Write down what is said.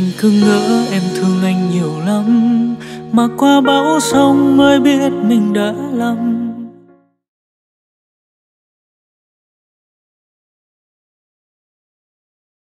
Anh cứ ngỡ em thương anh nhiều lắm, Mà qua bão sông mới biết mình đã lầm